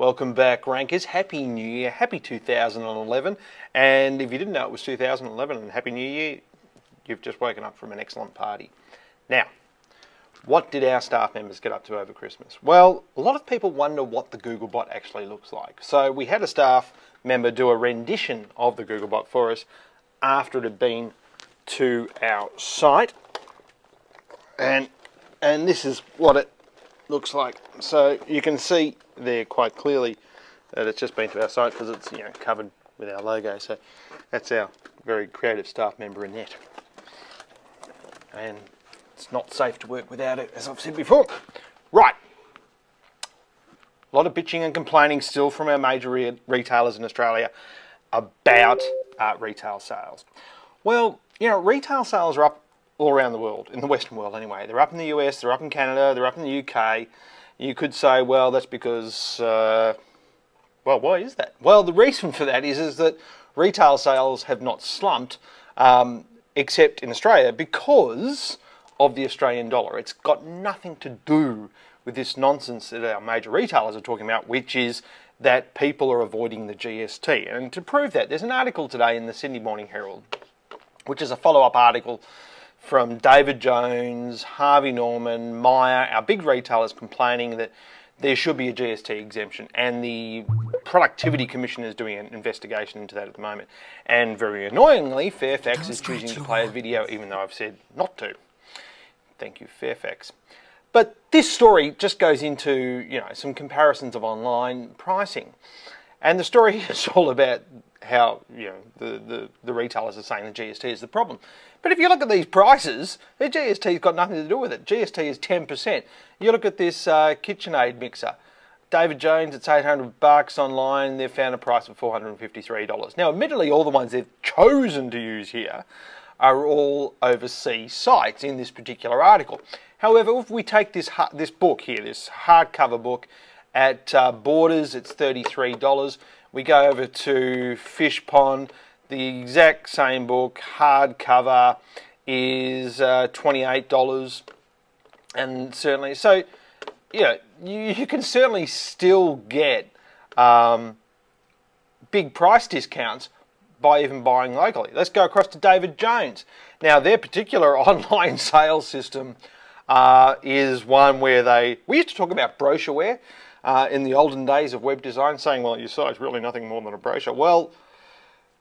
Welcome back, Rankers. Happy New Year. Happy 2011. And if you didn't know it was 2011 and Happy New Year, you've just woken up from an excellent party. Now, what did our staff members get up to over Christmas? Well, a lot of people wonder what the Googlebot actually looks like. So we had a staff member do a rendition of the Googlebot for us after it had been to our site. And, and this is what it looks like. So you can see there quite clearly that it's just been to our site because it's you know covered with our logo. So that's our very creative staff member Annette. And it's not safe to work without it, as I've said before. Right. A lot of bitching and complaining still from our major re retailers in Australia about uh, retail sales. Well, you know, retail sales are up all around the world, in the Western world anyway. They're up in the US, they're up in Canada, they're up in the UK. You could say, well, that's because, uh, well, why is that? Well, the reason for that is, is that retail sales have not slumped, um, except in Australia, because of the Australian dollar. It's got nothing to do with this nonsense that our major retailers are talking about, which is that people are avoiding the GST. And to prove that, there's an article today in the Sydney Morning Herald, which is a follow-up article from David Jones, Harvey Norman, Myer, our big retailers complaining that there should be a GST exemption, and the Productivity Commission is doing an investigation into that at the moment. And very annoyingly, Fairfax is choosing to play a video, even though I've said not to. Thank you, Fairfax. But this story just goes into you know some comparisons of online pricing, and the story is all about how you know the, the, the retailers are saying the GST is the problem. But if you look at these prices, the GST's got nothing to do with it. GST is 10%. You look at this uh, KitchenAid mixer. David Jones, it's 800 bucks online. They've found a price of $453. Now, admittedly, all the ones they've chosen to use here are all overseas sites in this particular article. However, if we take this this book here, this hardcover book, at uh, Borders, it's $33. We go over to Fishpond, the exact same book, hardcover, is uh, $28. And certainly, so, you know, you, you can certainly still get um, big price discounts by even buying locally. Let's go across to David Jones. Now, their particular online sales system uh, is one where they, we used to talk about brochureware uh, in the olden days of web design, saying, well, your site's really nothing more than a brochure. Well,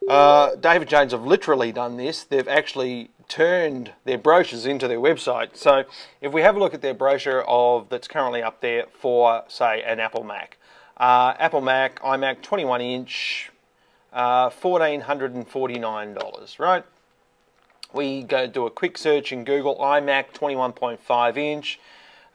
uh, David Jones have literally done this. They've actually turned their brochures into their website. So if we have a look at their brochure of that's currently up there for, say, an Apple Mac. Uh, Apple Mac, iMac 21 inch, uh, $1,449, right? We go do a quick search in Google, iMac 21.5 inch,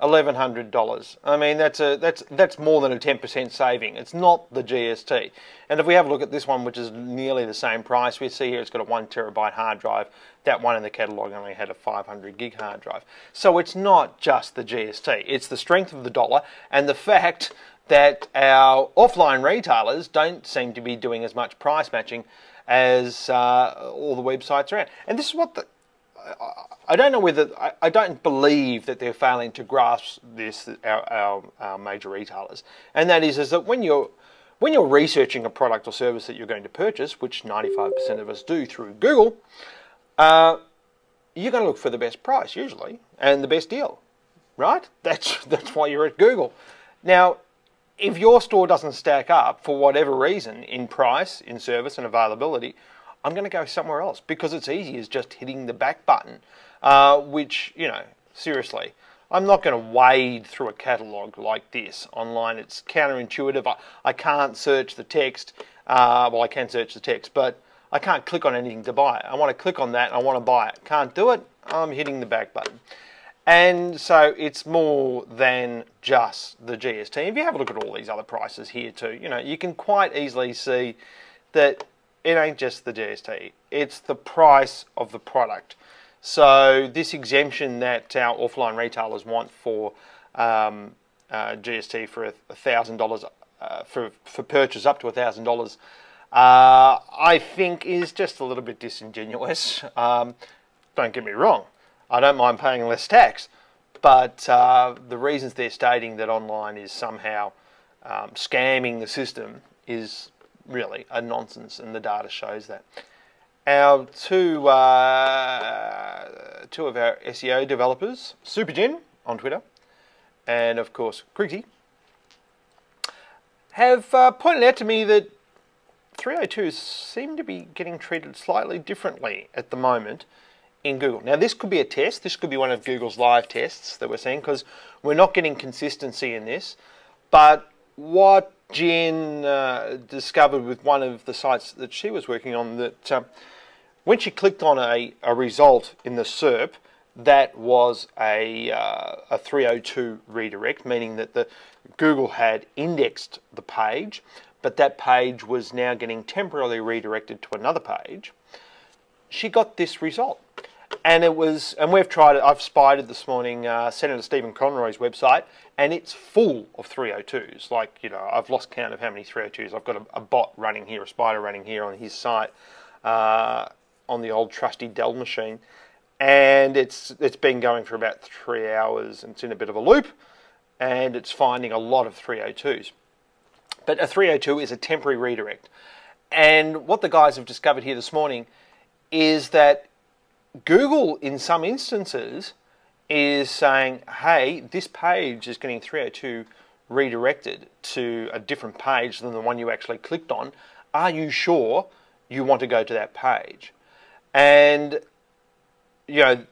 $1,100. I mean, that's a that's that's more than a 10% saving. It's not the GST. And if we have a look at this one, which is nearly the same price, we see here it's got a one terabyte hard drive. That one in the catalog only had a 500 gig hard drive. So it's not just the GST. It's the strength of the dollar and the fact that our offline retailers don't seem to be doing as much price matching as uh, all the websites around. And this is what the, I don't know whether I, I, don't believe that they're failing to grasp this our, our, our, major retailers, and that is is that when you're when you're researching a product or service that you're going to purchase, which 95% of us do through Google, uh, you're going to look for the best price usually and the best deal, right? That's that's why you're at Google. Now, if your store doesn't stack up for whatever reason in price, in service, and availability, I'm going to go somewhere else because it's easy as just hitting the back button, uh, which, you know, seriously, I'm not going to wade through a catalogue like this online. It's counterintuitive. I, I can't search the text. Uh, well, I can search the text, but I can't click on anything to buy it. I want to click on that. I want to buy it. Can't do it. I'm hitting the back button. And so it's more than just the GST. If you have a look at all these other prices here too, you know, you can quite easily see that it ain't just the GST, it's the price of the product. So this exemption that our offline retailers want for um, uh, GST for $1,000 uh, for, for purchase up to $1,000, uh, I think is just a little bit disingenuous. Um, don't get me wrong, I don't mind paying less tax, but uh, the reasons they're stating that online is somehow um, scamming the system is really a nonsense, and the data shows that. Our two uh, two of our SEO developers, Supergen on Twitter, and of course Kriti, have uh, pointed out to me that 302s seem to be getting treated slightly differently at the moment in Google. Now, this could be a test. This could be one of Google's live tests that we're seeing because we're not getting consistency in this. But what Jen uh, discovered with one of the sites that she was working on that um, when she clicked on a, a result in the SERP, that was a, uh, a 302 redirect, meaning that the Google had indexed the page, but that page was now getting temporarily redirected to another page. She got this result and it was, and we've tried it. I've spied this morning, uh, Senator Stephen Conroy's website, and it's full of 302s. Like you know, I've lost count of how many 302s. I've got a, a bot running here, a spider running here on his site, uh, on the old trusty Dell machine, and it's it's been going for about three hours, and it's in a bit of a loop, and it's finding a lot of 302s. But a 302 is a temporary redirect, and what the guys have discovered here this morning is that Google, in some instances, is saying, hey, this page is getting 302 redirected to a different page than the one you actually clicked on. Are you sure you want to go to that page? And, you know,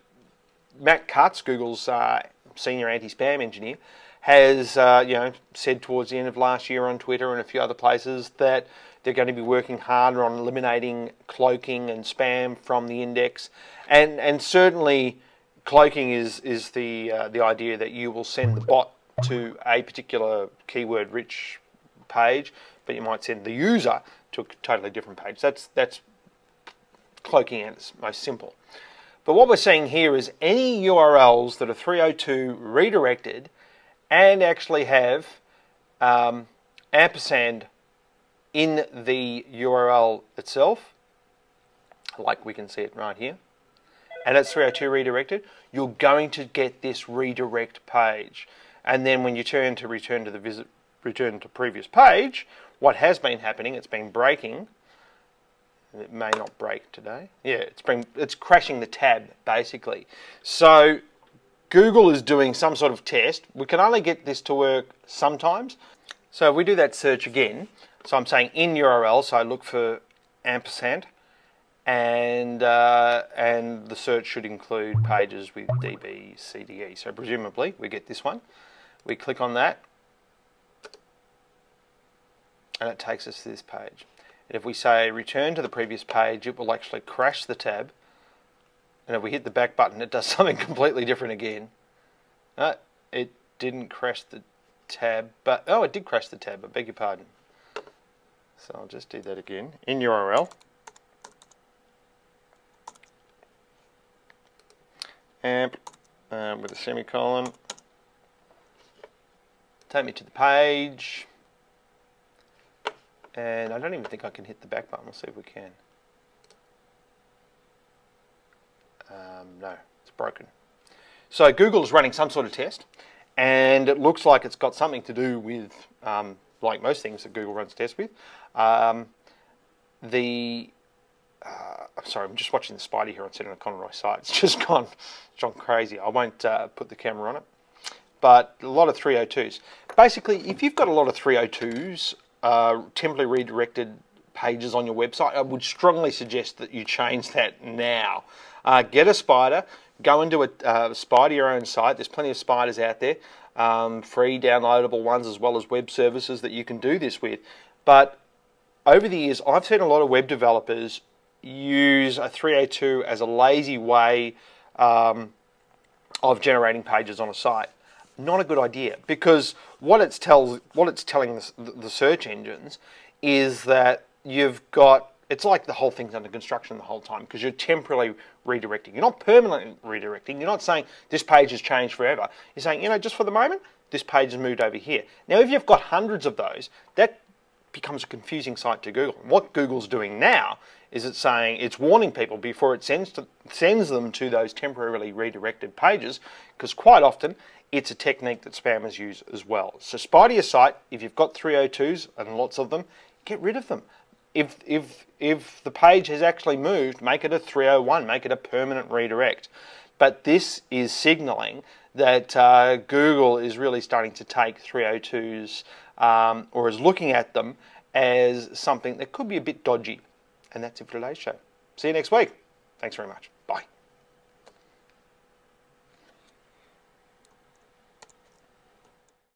Matt Cutts, Google's uh, senior anti-spam engineer, has, uh, you know, said towards the end of last year on Twitter and a few other places that they're going to be working harder on eliminating cloaking and spam from the index, and and certainly cloaking is is the uh, the idea that you will send the bot to a particular keyword-rich page, but you might send the user to a totally different page. That's that's cloaking at its most simple. But what we're seeing here is any URLs that are 302 redirected and actually have um, ampersand in the URL itself, like we can see it right here, and it's 302 redirected, you're going to get this redirect page. And then when you turn to return to the visit, return to previous page, what has been happening, it's been breaking, it may not break today. Yeah, it's been it's crashing the tab basically. So Google is doing some sort of test. We can only get this to work sometimes. So if we do that search again, so I'm saying in URL, so I look for ampersand, and uh, and the search should include pages with DB CDE. So presumably we get this one. We click on that, and it takes us to this page. And if we say return to the previous page, it will actually crash the tab. And if we hit the back button, it does something completely different again. Uh, it didn't crash the tab, but oh, it did crash the tab. I beg your pardon. So I'll just do that again in URL. Amp um, with a semicolon. Take me to the page. And I don't even think I can hit the back button. We'll see if we can. Um, no, it's broken. So Google is running some sort of test, and it looks like it's got something to do with um, like most things that Google runs tests with. Um, the uh, I'm sorry, I'm just watching the Spidey here on Senator Conroy site. It's just gone, it's gone crazy. I won't uh, put the camera on it, but a lot of 302s. Basically, if you've got a lot of 302s, uh, temporarily redirected pages on your website, I would strongly suggest that you change that now. Uh, get a spider, go into a uh, spider your own site. There's plenty of spiders out there um, free downloadable ones as well as web services that you can do this with. But over the years, I've seen a lot of web developers use a 302 as a lazy way um, of generating pages on a site. Not a good idea because what it's tells what it's telling the, the search engines is that you've got it's like the whole thing's under construction the whole time because you're temporarily redirecting. You're not permanently redirecting. You're not saying this page has changed forever. You're saying, you know, just for the moment, this page has moved over here. Now, if you've got hundreds of those, that becomes a confusing site to Google. What Google's doing now is it's saying it's warning people before it sends to, sends them to those temporarily redirected pages because quite often it's a technique that spammers use as well. So spider your site if you've got 302s and lots of them, get rid of them. If if if the page has actually moved, make it a 301, make it a permanent redirect. But this is signaling that uh, Google is really starting to take 302s um, or is looking at them as something that could be a bit dodgy. And that's it for today's show. See you next week. Thanks very much.